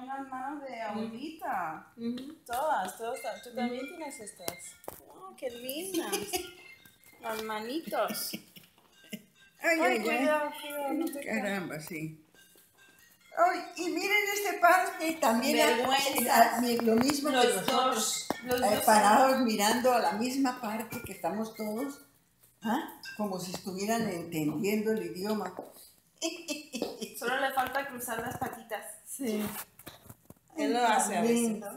buenas manos de abuelita. Todas, todas. Tú también tienes estas. Oh, qué lindas. Las manitos. Ay, Ay, ay, cuidado, cuidado, no ay. te Caramba, sí. Ay, y miren este parque también. Vergüenzas. ah, Lo mismo que Los nosotros. dos. Los eh, dos. parados mirando a la misma parte que estamos todos, ¿ah? como si estuvieran entendiendo el idioma. Solo le falta cruzar las patitas. Sí. Él lo hace a veces. lindo.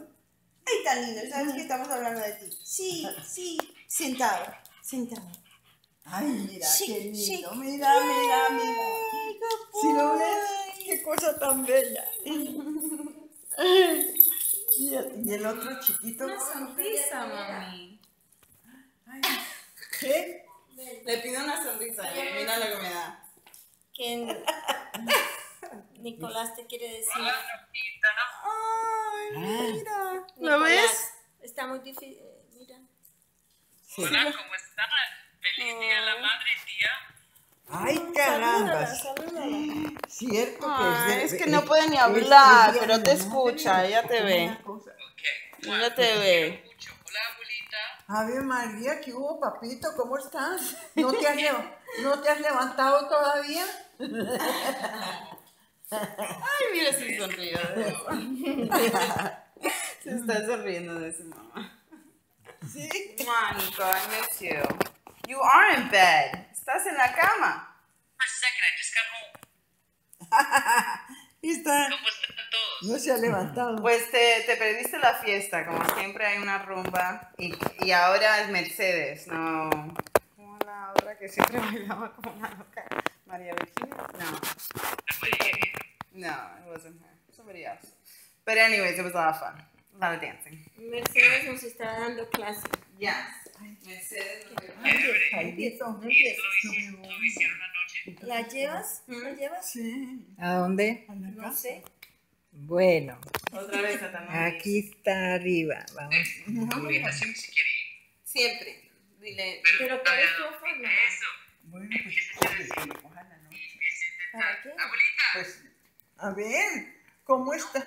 Ay, tan lindo. ¿Sabes que estamos hablando de ti? Sí, sí. Sentado. Sentado. Ay, mira, Sí, qué lindo. sí. Mira, mira, mira. Si lo ves, qué cosa tan bella. Y el, y el otro chiquito. Una sonrisa, mami. Ay, ¿Qué? Le pido una sonrisa. Mira lo que me da. que Nicolás te quiere decir. Ay, mira. ¿Lo Nicolás, ves? Está muy difícil. Mira. Hola, ¿cómo están? Feliz Día de la Madre, tía. Ay, caramba. Salúdala. Cierto que Ay, es de- es que no puede ni hablar, es pero te escucha, madre, ella te ve. una cosa. Ok. Ella te ve. Mucho. Hola, abuelita. Ave María, ¿qué hubo, papito? ¿Cómo estás? ¿No te has, leva- ¿no te has levantado todavía? Ay, mira si sonríe de eso. Se está sonriendo de su mamá. Sí. Mónico, I miss you. You are in bed. Estás en la cama. For a second, I just got home. Y está, ¿Cómo están todos? no se ha levantado. Pues te, te perdiste la fiesta, como siempre hay una rumba y, y ahora es Mercedes, no como la otra que siempre bailaba como una loca, María Virginia. No, no, it wasn't her, somebody else. But anyways, it was a lot of fun, a lot of dancing. Mercedes nos está dando clase. Yes, Mercedes. ¿no ¿Y te- lo hicieron, lo hicieron anoche? ¿La llevas? ¿La llevas? Sí, ¿A dónde? a la No casa. sé. Bueno, Otra vez también. aquí está arriba. Vamos. Siempre. Dile, Pero ¿cuál es tu a ver, ¿cómo está?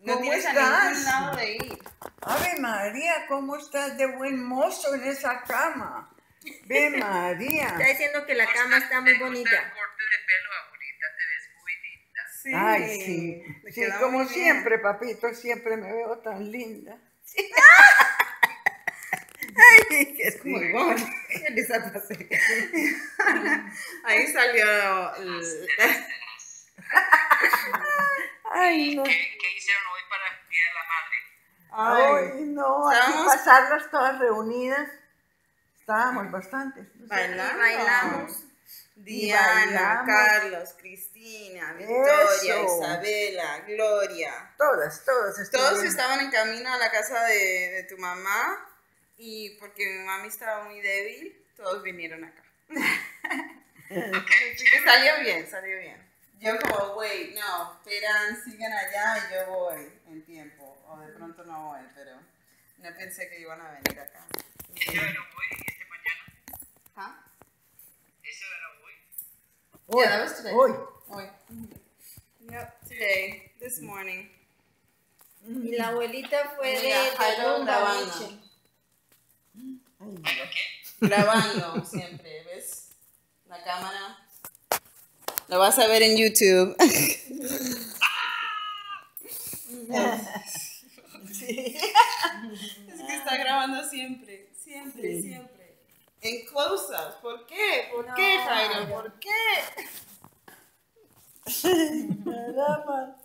no ¿Cómo a estás? ningún lado de ir. Ave María, ¿cómo estás de buen mozo en esa cama? Ve María. Está diciendo que la cama está muy ¿Te gusta el bonita. corte de pelo, abuelita? Te ves muy linda. Sí. Ay, sí. Sí, como siempre, papito, siempre me veo tan linda. Ay, que es muy bueno. Ahí salió. el- Ay, no. ¿Qué, qué hicieron hoy para el Día de la Madre? Ay, no, aquí pasarlas todas reunidas. Estábamos bastantes. Bailando. bailamos. Diana, bailamos. Carlos, Cristina, Victoria, Eso. Isabela, Gloria. Todas, todas. Todos estaban en camino a la casa de, de tu mamá y porque mi mami estaba muy débil, todos vinieron acá. Así que salió bien, salió bien. Yo como, wait, no, esperan, sigan allá y yo voy en tiempo. O de pronto no voy, pero no pensé que iban a venir acá. ¿Eso era hoy? ¿Este mañana? ¿Ah? ¿Eso era hoy? Hoy, Yeah, that was today. hoy. Hoy. Yep, today, this morning. Y la abuelita fue de, Mira, de rumba grabando. Ay, mira. grabando siempre, ¿ves? La cámara. Lo vas a ver en YouTube. Sí. Es que está grabando siempre, siempre, Sí. siempre. En close-ups. ¿Por qué? ¿Por qué, Jairo? ¿Por qué? Caramba.